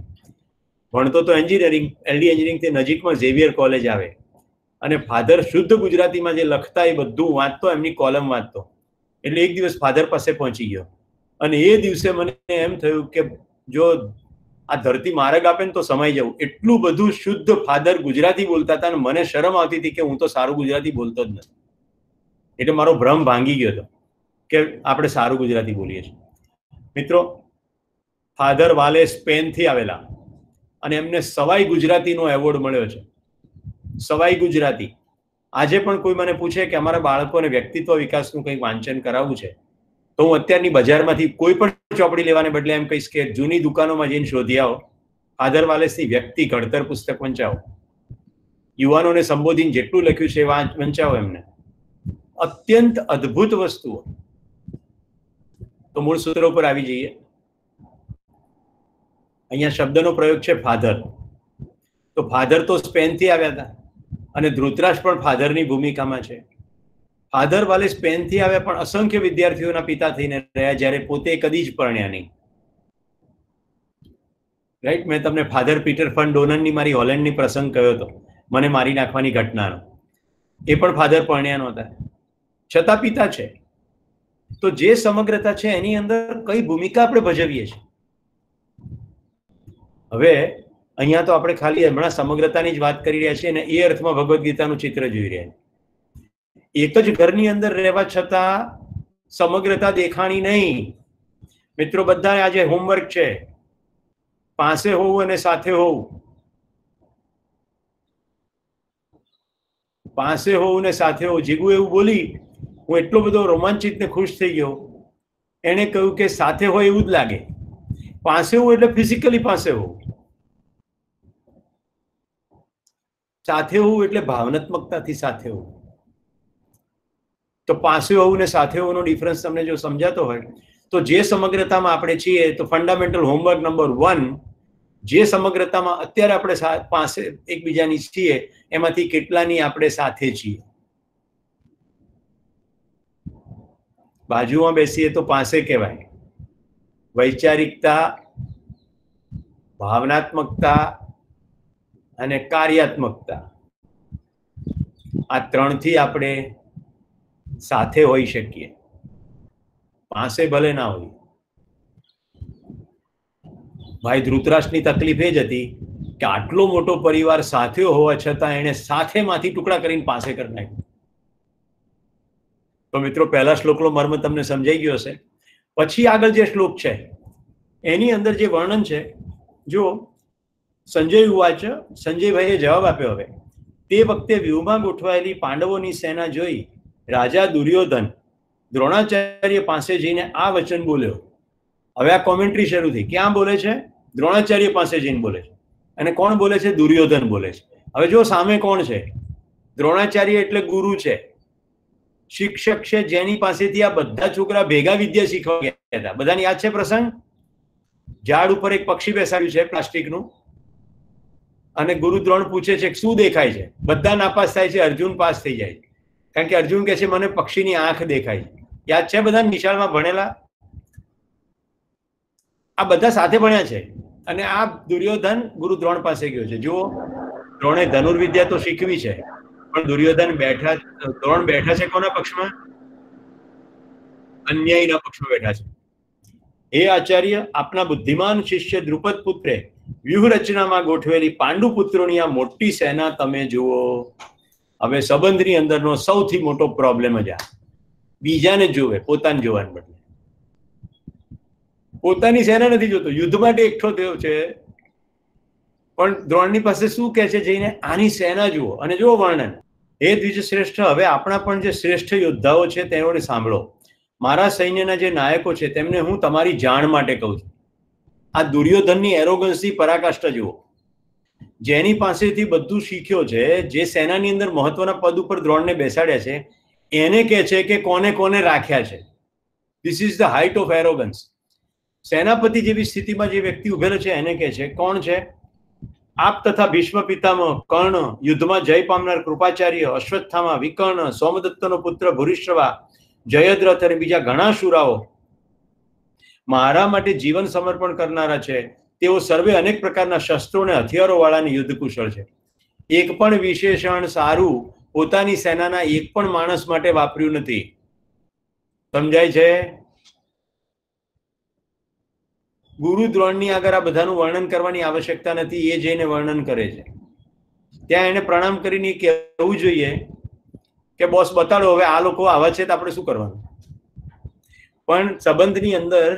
ભણતો તો એન્જિનિયરિંગ, એલડી એન્જિનિયરિંગ તે નજીકમાં ઝેવિયર કોલેજ આવે. અને ફાધર શુદ્ધ ગુજરાતીમાં જે લખતા એ બધું વાંચતો, એમની કોલમ વાંચતો. એટલે એક દિવસ ફાધર પાસે પહોંચી ગયો. અને એ દિવસે મને એમ થયું કે જો આ ધરતી માર્ગ આપે ને તો સમાઈ જવું. એટલું બધું શુદ્ધ ફાધર ગુજરાતી બોલતા હતા અને મને શરમ આવતી હતી કે હું તો સારું ગુજરાતી બોલતો જ નથી. એટલે મારો ભ્રમ ભાંગી ગયો હતો કે આપણે સારું ગુજરાતી બોલીએ છીએ. મિત્રો, ફાધર વાલે સ્પેનથી આવેલા અને એમને સવાઈ ગુજરાતીનો એવોર્ડ મળ્યો છે. સવાઈ ગુજરાતી. આજે પણ કોઈ મને પૂછે કે અમારા બાળકોને વ્યક્તિત્વ વિકાસનું કંઈક વાંચન કરાવવું છે, તો હું અત્યારની બજારમાંથી કોઈ પણ ચોપડી લેવાને બદલે એમ કહીશ કે જૂની દુકાનોમાં જઈને શોધી આવો. ફાધર વાલેસની વ્યક્તિ ઘડતર પુસ્તક વંચાવો. યુવાનોને સંબોધીને જેટલું લખ્યું છે વંચાવો એમને. અત્યંત અદ્ભુત વસ્તુઓ. તો મૂળ સૂત્ર ઉપર આવી જઈએ. અહીંયા શબ્દનો પ્રયોગ છે ફાધર. તો ફાધર તો સ્પેનથી આવ્યા હતા. અને ધૃતરાજ પણ ફાધરની ભૂમિકામાં છે. ફાધર વાલે સ્પેનથી આવ્યા પણ અસંખ્ય વિદ્યાર્થીઓના પિતા થઈને રહ્યા જ્યારે પોતે કદી જ પરણ્યા નહીં. રાઈટ મેં તમને ફાધર પીટર ફન ડોનનની મારી હોલેન્ડની પ્રસંગ કહ્યો હતો. મને મારી નાખવાની ઘટનાનો. એ પણ ફાધર પરણ્યા નહોતા. છતાં પિતા છે. તો જે સમગ્રતા છે એની અંદર કઈ ભૂમિકા આપણે ભજવીએ છીએ? હવે અહીંયા તો આપણે ખાલી હમણાં સમગ્રતાની જ વાત કરી રહ્યા છીએ અને એ અર્થમાં ભગવદ્ ગીતાનું ચિત્ર જોઈ રહ્યા એક જ ઘરની અંદર રહેવા છતાં સમગ્રતા દેખાણી નહીં. મિત્રો બધા આજે હોમવર્ક છે. પાસે હોવું અને સાથે હોવું. પાસે હોવું ને સાથે હોવું. જીગુ એવું બોલી, હું એટલો બધો રોમાંચિત ને ખુશ થઈ ગયો. એણે કહ્યું કે સાથે હોય એવું જ લાગે. પાસે હોવું એટલે ફિઝિકલી પાસે હોવું. સાથે હોવું એટલે ભાવનાત્મકતાથી સાથે હોવું તો પાસે હોવું ને સાથે હોવું ડિફરન્સ તમને જો સમજાતો હોય, તો જે સમગ્રતામાં આપણે છીએ, તો ફંડામેન્ટલ હોમવર્ક નંબર વન જે સમગ્રતામાં અત્યારે આપણે પાસે એકબીજાની છીએ, એમાંથી કેટલાની આપણે સાથે છીએ? બાજુમાં બેસીએ તો પાસે કહેવાય. વૈચારિકતા, ભાવનાત્મકતા અને કાર્યાત્મકતા. આ ત્રણથી આપણે સાથે હોઈ શકીએ. પાસે ભલે ના હોય. ભાઈ, ધૃતરાષ્ટ્રની તકલીફ એ જ હતી કે આટલો મોટો પરિવાર સાથે હોવા છતાં એણે સાથેમાંથી ટુકડા કરીને પાસે કરી નાખ્યો. તો મિત્રો, પહેલા શ્લોકનો મર્મ તમને સમજાઈ ગયો હશે. પછી આગળ જે શ્લોક છે, એની અંદર જે વર્ણન છે જો સંજય ઉવાચ સંજયભાઈએ જવાબ આપ્યો હવે. તે વખતે વ્યૂહમાં ગોઠવાયેલી પાંડવોની સેના જોઈ રાજા દુર્યોધન દ્રોણાચાર્ય પાસે જઈને આ વચન બોલ્યો. હવે આ કોમેન્ટ્રી શરૂ થઈ. ક્યાં બોલે છે? દ્રોણાચાર્ય પાસે જઈને બોલે છે. અને કોણ બોલે છે? દુર્યોધન બોલે છે. હવે જો સામે કોણ છે? દ્રોણાચાર્ય એટલે ગુરુ છે. શિક્ષક છે જેની પાસેથી આ બધા છોકરા ભેગા વિદ્યા શીખવા ગયા હતા. બધાની યાદ છે પ્રસંગ? ઝાડ ઉપર એક પક્ષી બેસાડ્યું છે પ્લાસ્ટિકનું. અને ગુરુ દ્રોણ પૂછે છે શું દેખાય છે? બધા નાપાસ થાય છે, અર્જુન પાસ થઈ જાય કારણ કે અર્જુન કહે છે, મને પક્ષીની આંખ દેખાય યાદ છે બધા નિશાળમાં ભણેલા? આ બધા સાથે ભણ્યા છે. અને આ દુર્યોધન ગુરુ દ્રોણ પાસે ગયો છે. જુઓ, દ્રોણે ધનુર્વિદ્યા તો શીખવી છે, પણ દુર્યોધન બેઠા દ્રોણ બેઠા છે કોના પક્ષમાં? અન્યાયના પક્ષમાં બેઠા છે. હે આચાર્ય, આપના બુદ્ધિમાન શિષ્ય દ્રુપદ પુત્રે વ્યૂહ રચનામાં ગોઠવેલી પાંડુ પુત્રોની આ મોટી સેના તમે જુઓ. હવે સંબંધની અંદરનો સૌથી મોટો પ્રોબ્લેમ જ આ. બીજાને જોવે પોતાને જોવાને બદલે. પોતાની સેના નથી જોતો. યુદ્ધ માટે એકઠો થયો છે. પણ દ્રોણની પાસે શું કહે છે? જઈને આની સેના જુઓ અને જુઓ વર્ણન. એ દ્વિજ શ્રેષ્ઠ હવે આપણા પણ જે શ્રેષ્ઠ યોદ્ધાઓ છે તેઓને સાંભળો. મારા સૈન્યના જે નાયકો છે તેમને હું તમારી જાણ માટે કહું છું. આ દુર્યોધનની એરોગન્સની પરાકાષ્ઠા જુઓ. જેની પાસેથી બધું શીખ્યો છે, જે સેનાની અંદર મહત્વના પદ ઉપર દ્રોણને બેસાડ્યા છે, એને કહે છે કે કોને કોને રાખ્યા છે. This is the height of arrogance સેનાપતિ જેવી સ્થિતિમાં જે વ્યક્તિ ઉભેલો છે, એને કહે છે, કોણ છે? આપ તથા ભીષ્મ પિતામહ, કર્ણ, યુદ્ધમાં જય પામનાર કૃપાચાર્ય, અશ્વત્થામા, વિકર્ણ, સોમદત્તનો પુત્ર ભૂરિશ્રવા જયદ્રથ અને બીજા ઘણા શુરાઓ મારા માટે જીવન સમર્પણ કરનારા છે. તેઓ સર્વે અનેક પ્રકારના શસ્ત્રો અને હથિયારો વાળાની યુદ્ધ કુશળ છે. એક પણ વિશેષણ સારું પોતાની સેનાના એક પણ માણસ માટે વાપર્યું નથી. સમજાય છે? ગુરુ દ્રોણની આગળ આ બધાનું વર્ણન કરવાની આવશ્યકતા નથી, એ જઈને વર્ણન કરે છે. ત્યાં એને પ્રણામ કરીને કહેવું જોઈએ કે, બોસ, બતાડો, હવે આ લોકો આવા છે તો આપણે શું કરવાનું? પણ સંબંધની અંદર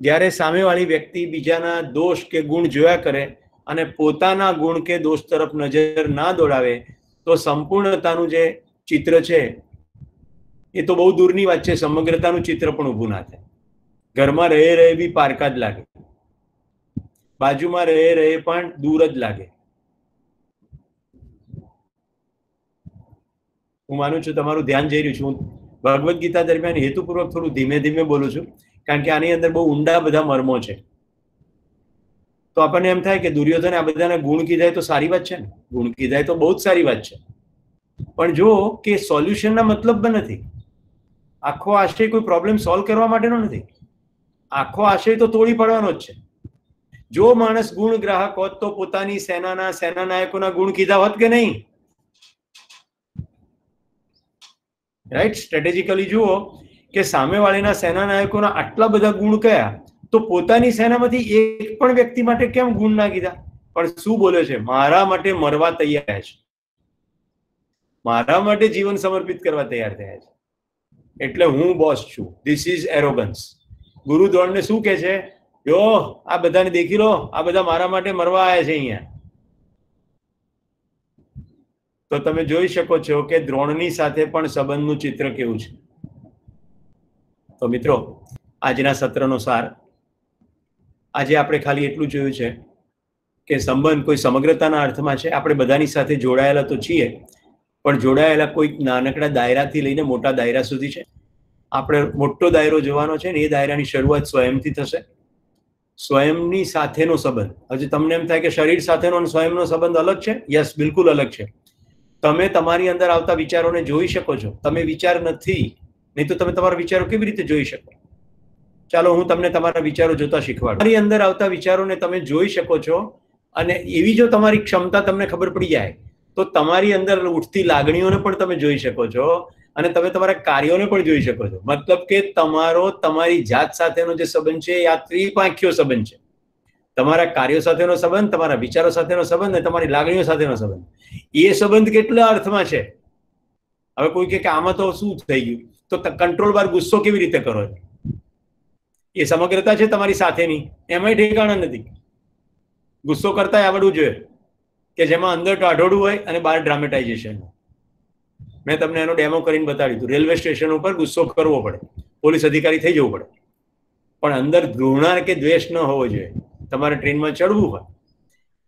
જ્યારે સામેવાળી વ્યક્તિ બીજાના દોષ કે ગુણ જોયા કરે અને પોતાના ગુણ કે દોષ તરફ નજર ના દોડાવે, તો સંપૂર્ણતાનું જે ચિત્ર છે, એ તો બહુ દૂરની વાત છે. સમગ્રતાનું ચિત્ર પણ ઊભું ના થાય. ઘરમાં રહે રહે બી પારકા જ લાગે. બાજુમાં રહે રહે પણ દૂર જ લાગે. હું માનું છું તમારું ધ્યાન જઈ રહ્યું છું. ભગવદ્ ગીતા દરમિયાન હેતુપૂર્વક થોડું ધીમે ધીમે બોલું છું, કારણ કે આની અંદર બહુ ઊંડા બધા મર્મો છે. તો આપણને એમ થાય કે દુર્યોધન આ બધાના ગુણ કીધાય તો સારી વાત છે ને? ગુણ કીધાય તો બહુ જ સારી વાત છે. પણ જો કે સોલ્યુશનના મતલબ નથી. આખો આશય કોઈ પ્રોબ્લેમ સોલ્વ કરવા માટેનો નથી. આખો આશય તો તોડી પાડવાનો જ છે. જો માણસ ગુણ ગ્રાહક હોત તો પોતાની સેનાના, સેના નાયકોના ગુણ કીધા હોત કે નહીં? રાઈટ સ્ટ્રેટેજિકલી જુઓ કે સામેવાળીના સેના નાયકોના આટલા બધા ગુણ કયા? તો પોતાની સેનામાંથી એક પણ વ્યક્તિ માટે કેમ ગુણ ના કીધા? પણ શું બોલે છે? મારા માટે મરવા તૈયાર છે. મારા માટે જીવન સમર્પિત કરવા તૈયાર થયા છે. એટલે હું બોસ છું. ધીસ ઇઝ એરોગન્સ ગુરુ દ્રોણને શું કે છે? યો, આ બધાને દેખી લો. આ બધા મારા માટે મરવા આવ્યા છે અહીંયા. તો તમે જોઈ શકો છો કે દ્રોણની સાથે પણ સંબંધનું ચિત્ર કેવું છે. તો મિત્રો, આજના સત્રનો સાર. આજે આપણે ખાલી એટલું જોયું છે કે સંબંધ કોઈ સમગ્રતાના અર્થમાં છે. આપણે બધાની સાથે જોડાયેલા તો છીએ, પણ જોડાયેલા કોઈક નાનકડા દાયરાથી લઈને મોટા દાયરા સુધી છે. આપણે મોટો દાયરો જોવાનો છે ને એ દાયરાની શરૂઆત સ્વયંથી થશે. સ્વયંની સાથેનો સંબંધ. હજી તમને એમ થાય કે શરીર સાથેનો અને સ્વયંનો સંબંધ અલગ છે? યસ, બિલકુલ અલગ છે. તમે તમારી અંદર આવતા વિચારોને જોઈ શકો છો. તમે વિચાર નથી. નહીં તો તમે તમારા વિચારો કેવી રીતે જોઈ શકો? ચાલો, હું તમને તમારા વિચારો જોતા શીખવાડું. તમારી અંદર આવતા વિચારોને તમે જોઈ શકો છો અને એવી જો તમારી ક્ષમતા તમને ખબર પડી જાય, તો તમારી અંદર ઉઠતી લાગણીઓને પણ તમે જોઈ શકો છો અને તમે તમારા કાર્યોને પણ જોઈ શકો છો. મતલબ કે તમારો, તમારી જાત સાથેનો જે સંબંધ છે, એ આ ત્રિપાંખ્યો સંબંધ છે. તમારા કાર્યો સાથેનો સંબંધ, તમારા વિચારો સાથેનો સંબંધ અને તમારી લાગણીઓ સાથેનો સંબંધ. એ સંબંધ કેટલા અર્થમાં છે? હવે કોઈ કે આમાં તો શું થઈ ગયું? તો કંટ્રોલ બાર ગુસ્સો કેવી રીતે કરો એ સમગ્રતા છે તમારી સાથેની. એમાંય ઠેકાણા નથી. ગુસ્સો કરતા આવડવું જોઈએ કે જેમાં અંદર ટાઢોડું હોય અને બહાર ડ્રામેટાઇઝેશન મેં તમને એનો ડેમો કરીને બતાવ્યું હતું. રેલવે સ્ટેશન ઉપર ગુસ્સો કરવો પડે. પોલીસ અધિકારી થઈ જવું પડે. પણ અંદર ઘૃણા કે દ્વેષ ન હોવો જોઈએ. તમારે ટ્રેનમાં ચડવું હોય,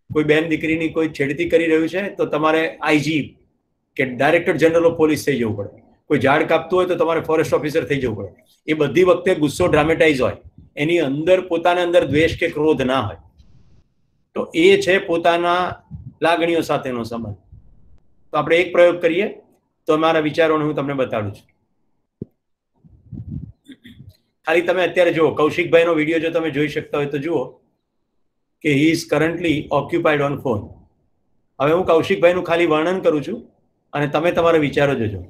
કોઈ બેન દીકરીની કોઈ છેડતી કરી રહ્યું છે, તો તમારે આઈજી કે ડાયરેક્ટર જનરલ ઓફ પોલીસ થઈ જવું પડે. કોઈ ઝાડ કાપતું હોય તો તમારે ફોરેસ્ટ ઓફિસર થઈ જવું પડે. એ બધી વખતે ગુસ્સો ડ્રામેટાઇઝ હોય. એની અંદર પોતાના અંદર દ્વેષ કે ક્રોધ ના હોય. તો એ છે પોતાના લાગણીઓ સાથેનો સંબંધ. તો આપણે એક પ્રયોગ કરીએ. તો મારા વિચારોને હું તમને બતાડું છું. ખાલી તમે અત્યારે જુઓ, કૌશિકભાઈનો વીડિયો જો તમે જોઈ શકતા હોય તો જુઓ. કે he is currently occupied on phone હવે હું કૌશિકભાઈનું ખાલી વર્ણન કરું છું અને તમે તમારા વિચારો જોજો.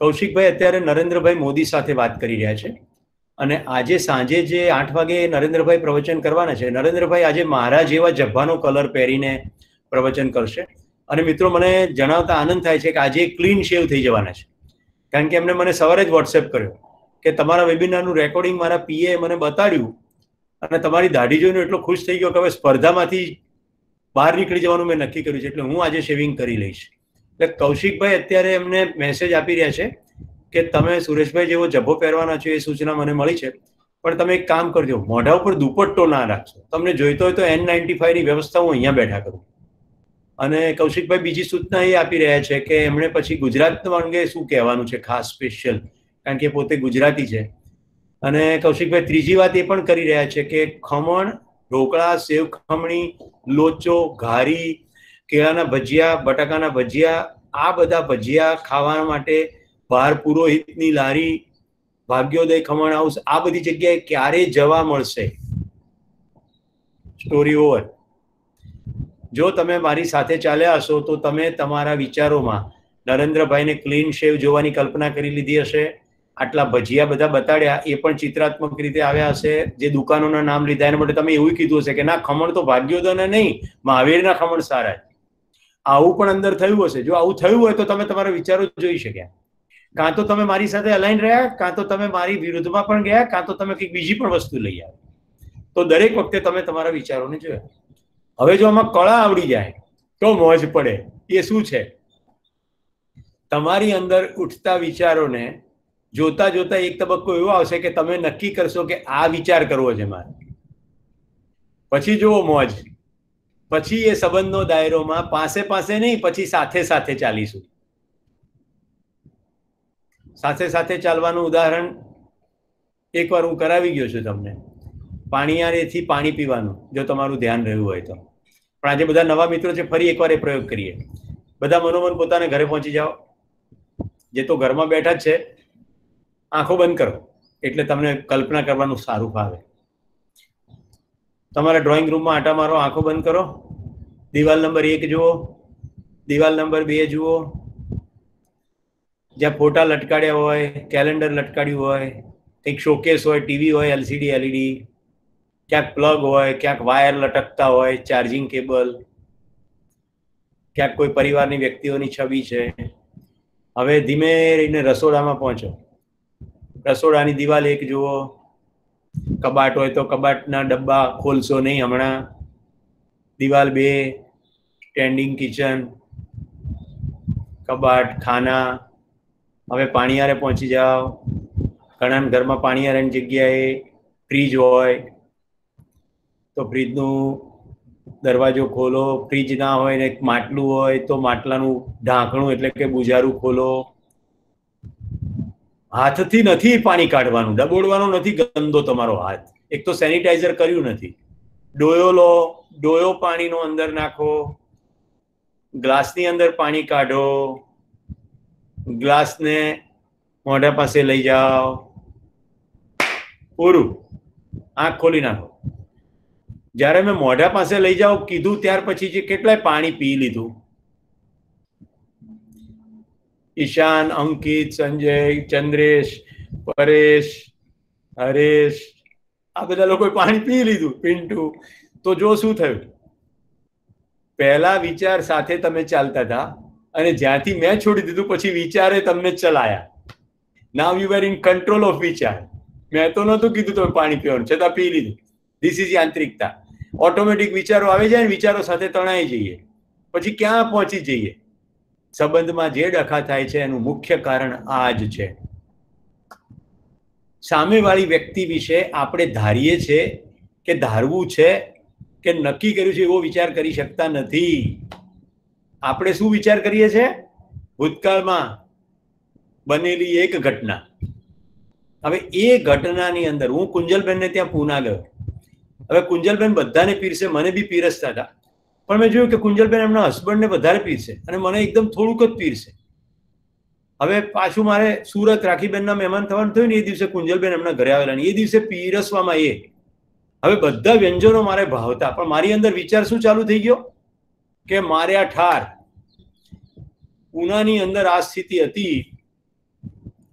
કૌશિકભાઈ અત્યારે નરેન્દ્રભાઈ મોદી સાથે વાત કરી રહ્યા છે અને આજે સાંજે જે આઠ વાગે નરેન્દ્રભાઈ પ્રવચન કરવાના છે, નરેન્દ્રભાઈ આજે મારા જેવા જબ્બાનો કલર પહેરીને પ્રવચન કરશે. અને મિત્રો, મને જણાવતા આનંદ થાય છે કે આજે ક્લીન શેવ થઈ જવાના છે. કારણ કે એમને મને સવારે જ વોટ્સએપ કર્યો કે તમારા વેબિનારનું રેકોર્ડિંગ મારા પીએ મને બતાડ્યું અને તમારી દાઢી જોઈને એટલો ખુશ થઈ ગયો કે હવે સ્પર્ધામાંથી બહાર નીકળી જવાનું મેં નક્કી કર્યું છે, એટલે હું આજે શેવિંગ કરી લઈશ. એટલે કૌશિકભાઈ અત્યારે એમને મેસેજ આપી રહ્યા છે કે તમે સુરેશભાઈ જેવો જભ્ભો પહેરવાના છો એ સૂચના મને મળી છે. પણ તમે એક કામ કરજો, મોઢા ઉપર દુપટ્ટો ના રાખશો. તમને જોઈતો હોય તો એન નાઇન્ટી ફાઈવની વ્યવસ્થા હું અહીંયા બેઠા કરું. અને કૌશિકભાઈ બીજી સૂચના એ આપી રહ્યા છે કે એમણે પછી ગુજરાત અંગે શું કહેવાનું છે, ખાસ સ્પેશિયલ કારણ કે પોતે ગુજરાતી છે. અને કૌશિકભાઈ, ત્રીજી વાત એ પણ કરી રહ્યા છે કે ખમણ, ઢોકળા, સેવ ખમણી, લોચો, ઘારી, કેળાના ભજીયા, બટાકાના ભજીયા, આ બધા ભજીયા ખાવા માટે બહાર પુરોહિતની લારી, ભાગ્યોદય ખમણ હાઉસ આ બધી જગ્યાએ ક્યારે જવા મળશે? સ્ટોરી ઓવર જો તમે મારી સાથે ચાલ્યા હશો તો તમે તમારા વિચારોમાં નરેન્દ્રભાઈને ક્લીન શેવ જોવાની કલ્પના કરી લીધી હશે. આટલા ભજીયા બધા બતાડ્યા, એ પણ ચિત્રાત્મક રીતે આવ્યા હશે, જે દુકાનોના નામ લીધા, એના માટે તમે એવું કીધું હશે કે ના, ખમણ તો ભાગ્યોદયના નહીં, મહાવીરના ખમણ સારા છે. આવું પણ અંદર થયું હશે. જો આવું થયું હોય તો તમે તમારા વિચારો જોઈ શક્યા. કાં તો તમે મારી સાથે અલાઈન રહ્યા, કાં તો તમે મારી વિરુદ્ધમાં પણ ગયા, કાં તો તમે કંઈક બીજી પણ વસ્તુ લઈ આવ્યા. તો દરેક વખતે તમે તમારા વિચારોને જોયા. હવે જો આમાં કળા આવડી જાય, તો મોજ પડે. એ શું છે? તમારી અંદર ઉઠતા વિચારોને જોતા જોતા એક તબક્કો એવો આવશે કે તમે નક્કી કરશો કે આ વિચાર કરવો છે મારે. પછી જુઓ મોજ. પછી એ સંબંધનો દાયરોમાં પાસે પાસે નહીં, પછી સાથે સાથે ચાલીશું. સાથે સાથે ચાલવાનું ઉદાહરણ એકવાર હું કરાવી ગયો છું તમને. પાણીયારેથી પાણી પીવાનું, જો તમારું ધ્યાન રહ્યું હોય તો. પણ આજે બધા નવા મિત્રો છે, ફરી એકવાર એ પ્રયોગ કરીએ. બધા મનોમન પોતાના ઘરે પહોંચી જાઓ. જે તો ઘરમાં બેઠા જ છે. આંખો બંધ કરો. એટલે તમને કલ્પના કરવાનું સારું ભાવે તમારા ડ્રોઈંગ રૂમમાં આટા મારો, આંખો બંધ કરો. દિવાલ નંબર એક જુઓ. દિવાલ નંબર બે જુઓ. જ્યાં ફોટા લટકાડ્યા હોય કેલેન્ડર લટકાડ્યું હોય, કંઈક શોકેસ હોય ટીવી હોય એલસીડી એલઈડી ક્યાંક પ્લગ હોય, ક્યાંક વાયર લટકતા હોય ચાર્જિંગ કેબલ ક્યાંક કોઈ પરિવારની વ્યક્તિઓની છબી છે. હવે ધીમે રહીને રસોડામાં પહોંચો. રસોડાની દિવાલ એક જુઓ. કબાટ હોય તો કબાટના ડબ્બા ખોલશો નહીં હમણાં. દિવાલ બે સ્ટેન્ડિંગ કિચન કબાટ, ખાના. હવે પાણીયારે પહોંચી જાઓ. ઘણા ઘરમાં પાણીયારાની જગ્યાએ ફ્રીજ હોય. તો ફ્રીજનું દરવાજો ખોલો. ફ્રીજ ના હોય ને માટલું હોય તો માટલાનું ઢાંકણું એટલે કે બુજારું ખોલો. હાથથી નથી પાણી કાઢવાનું ડબોડવાનો નથી ગંદો તમારો હાથ. એક તો સેનિટાઈઝર કર્યું નથી. ડોયો લો, ડોયો પાણીનો અંદર નાખો, ગ્લાસની અંદર પાણી કાઢો, ગ્લાસને મોઢા પાસે લઈ જાઓ. પૂરું. આંખ ખોલી નાખો. જ્યારે મેં મોઢા પાસે લઈ જાઓ, કીધું ત્યાર પછી જે કેટલાય પાણી પી લીધું. ઈશાન, અંકિત, સંજય, ચંદ્રેશ, પરેશ, હરેશ, આ બધા લોકોએ પાણી પી લીધું, પિન્ટુ. તો જો શું થયું? પહેલા વિચાર સાથે તમે ચાલતા હતા અને જ્યાંથી મેં છોડી દીધું પછી વિચારે તમને ચલાયા. Now you are in control of વિચાર. મેં તો નહોતું કીધું તમે પાણી પીવાનું, છતાં પી લીધું. This is યાંત્રિકતા. ઓટોમેટિક વિચારો આવી જાય ને, વિચારો સાથે તણાઈ જઈએ. પછી ક્યાં પહોંચી જઈએ? સંબંધમાં જે ડખા થાય છે એનું મુખ્ય કારણ આ જ છે. સામેવાળી વ્યક્તિ વિશે આપણે ધારીએ છે કે ધારવું છે કે નક્કી કર્યું છે એવો વિચાર કરી શકતા નથી. આપણે શું વિચાર કરીએ છીએ ભૂતકાળમાં બનેલી એક ઘટના. હવે એ ઘટનાની અંદર હું કુંજલબેનને ત્યાં પૂના ગયો. હવે કુંજલબેન બધાને પીરસે, મને બી પીરસતા હતા. પણ મેં જોયું કે કુંજલબેન એમના હસબન્ડને વધારે પીરશે અને મને એકદમ થોડુંક જ પીરશે હવે પાછું મારે સુરત રાખીબેનના મહેમાન થવાનું થયું ને એ દિવસે કુંજલબેન એમના ઘરે આવેલા એ દિવસે પીરસવામાં એ. હવે બધા વ્યંજનો મારે ભાવતા, પણ મારી અંદર વિચાર શું ચાલુ થઈ ગયો? કે મારે આ ઠાર, ઉનાની અંદર આ સ્થિતિ હતી.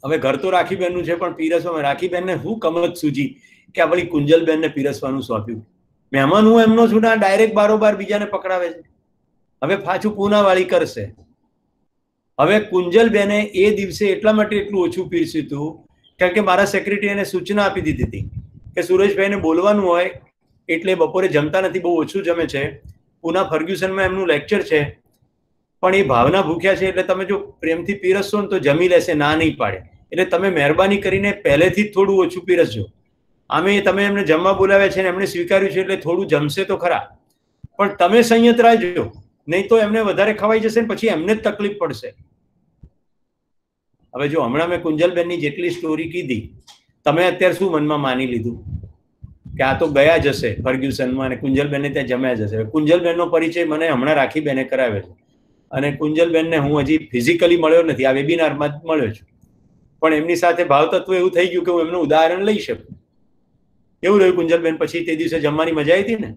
હવે ઘર તો રાખીબેનનું છે, પણ પીરસવામાં રાખીબેનને હું કમત સૂજી કે આપણી કુંજલબેનને પીરસવાનું સોંપ્યું. મહેમાન હું એમનો છું ના ડાયરેક્ટ બારોબાર બીજાને પકડાવે છે. હવે પાછું પૂનાવાળી કરશે. હવે કુંજલબેને એ દિવસે એટલા માટે એટલું ઓછું પીરસ્યું હતું, કારણ કે મારા સેક્રેટરી એને સૂચના આપી દીધી હતી કે સુરેશભાઈને બોલવાનું હોય એટલે બપોરે જમતા નથી, બહુ ઓછું જમે છે. પૂના ફર્ગ્યુસનમાં એમનું લેક્ચર છે. પણ એ ભાવના ભૂખ્યા છે, એટલે તમે જો પ્રેમથી પીરસશો ને તો જમી લેશે, ના નહીં પાડે. એટલે તમે મહેરબાની કરીને પહેલેથી જ થોડું ઓછું પીરસજો. આમે તમે એમને જમવા બોલાવ્યા છે ને એમણે સ્વીકાર્યું છે એટલે થોડું જમશે તો ખરા. પણ તમે સંયત રાખજો, નહીં તો એમને વધારે ખવાઈ જશે ને પછી એમને જ તકલીફ પડશે. હવે જો હમણાં મેં કુંજલબેનની જેટલી સ્ટોરી કીધી, તમે અત્યારે શું મનમાં માની લીધું? કે આ તો ગયા જશે ફર્ગ્યુસનમાં અને કુંજલબેનને ત્યાં જમ્યા જશે કુંજલબેનનો પરિચય મને હમણાં રાખીબેને કરાવ્યો છે. અને કુંજલબેનને હું હજી ફિઝિકલી મળ્યો નથી, આ વેબિનારમાં જ મળ્યો છું. પણ એમની સાથે ભાવતત્વ એવું થઈ ગયું કે હું એમનું ઉદાહરણ લઈ શકું. એવું રહ્યું કુંજલબેન? પછી તે દિવસે જમવાની મજા આવી ને?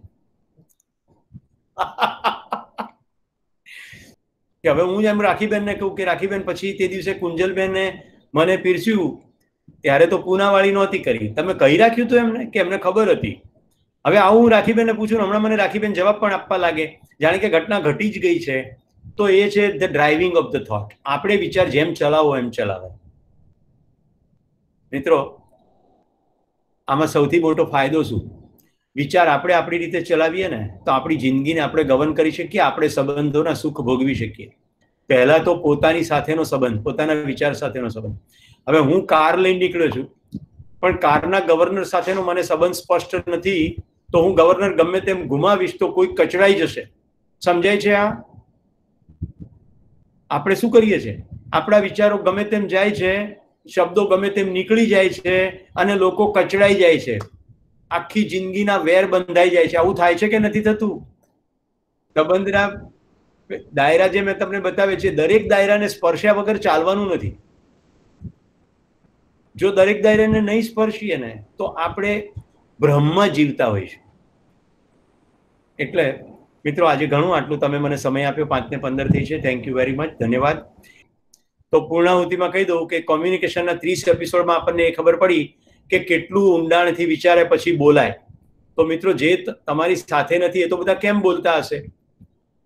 કે હવે હું એમ રાખીબેનને કહું કે રાખીબેન, પછી તે દિવસે કુંજલબેને મને પીરસ્યું. ત્યારે તો પૂનાવાળી નહોતી કરી. તમે કહી રાખ્યું હતું એમને કે એમને ખબર હતી. હવે આવું હું રાખીબેનને પૂછું હમણાં મને રાખીબેન જવાબ પણ આપવા લાગે. જાણે કે ઘટના ઘટી જ ગઈ છે. તો એ છે the driving of the thought આપણે વિચાર જેમ ચલાવો એમ ચલાવે મિત્રો આમાં સૌથી મોટો ફાયદો શું? વિચાર આપણે આપણી રીતે ચલાવીએ ને, તો આપણી જિંદગીને આપણે ગવન કરી શકીએ, આપણે સંબંધોના સુખ ભોગવી શકીએ. પહેલાં તો પોતાની સાથેનો સંબંધ, પોતાના વિચાર સાથેનો સંબંધ. હવે હું કાર લઈને નીકળ્યો છું, પણ કારના ગવર્નર સાથેનો મને સંબંધ સ્પષ્ટ નથી, તો હું ગવર્નર ગમે તેમ ગુમાવીશ, તો કોઈ કચડાઈ જશે. સમજાય છે આ? આપણે શું કરીએ છીએ? આપણા વિચારો ગમે તેમ જાય છે શબ્દો ગમે તેમ નીકળી જાય છે અને લોકો કચડાઈ જાય છે. આખી જિંદગીના વેર બંધાઈ જાય છે. આવું થાય છે કે નથી થતું? સંબંધના દાયરા જે મેં તમને બતાવે છે, દરેક દાયરાને સ્પર્શ્યા વગર ચાલવાનું નથી. જો દરેક દાયરાને નહીં સ્પર્શીએ ને, તો આપણે બ્રહ્મમાં જીવતા હોઈશું એટલે મિત્રો, આજે ઘણું આટલું. તમે મને સમય આપ્યો. પાંચ ને પંદર થઈ છે. થેન્ક યુ વેરી મચ ધન્યવાદ. તો પૂર્ણાહુતિમાં કહી દઉં કે કોમ્યુનિકેશનના ત્રીસ એપિસોડમાં આપણને એ ખબર પડી કે કેટલું ઊંડાણથી વિચારે પછી બોલાય. તો મિત્રો, જે તમારી સાથે નથી, એ તો બધા કેમ બોલતા હશે?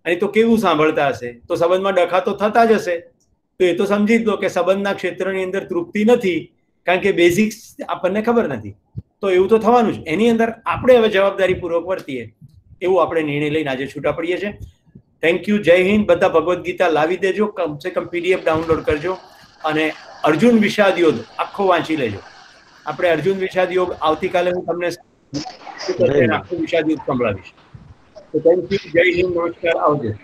અને તો કેવું સાંભળતા હશે? તો સંબંધમાં ડખા તો થતા જ હશે. તો એ તો સમજી જ લો કે સંબંધના ક્ષેત્રની અંદર તૃપ્તિ નથી, કારણ કે બેઝિક્સ આપણને ખબર નથી. તો એવું તો થવાનું જ. એની અંદર આપણે હવે જવાબદારીપૂર્વક વર્તીએ. એવું આપણે નિર્ણય લઈને આજે છૂટા પડીએ છીએ. થેન્ક યુ જય હિન્દ બધા ભગવદ્ ગીતા લાવી દેજો. કમસે કમ પીડીએફ ડાઉનલોડ કરજો અને અર્જુન વિષાદ યોગ આખો વાંચી લેજો. આપણે અર્જુન વિષાદ યોગ આવતીકાલે હું તમને આખો વિષાદ યોગ સંભળાવીશ. તો થેન્ક યુ જય હિન્દ નમસ્કાર. આવજો.